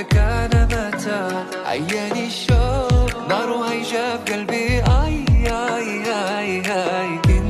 حبك أنا متى؟ عياني الشوق نار هيجا في قلبي.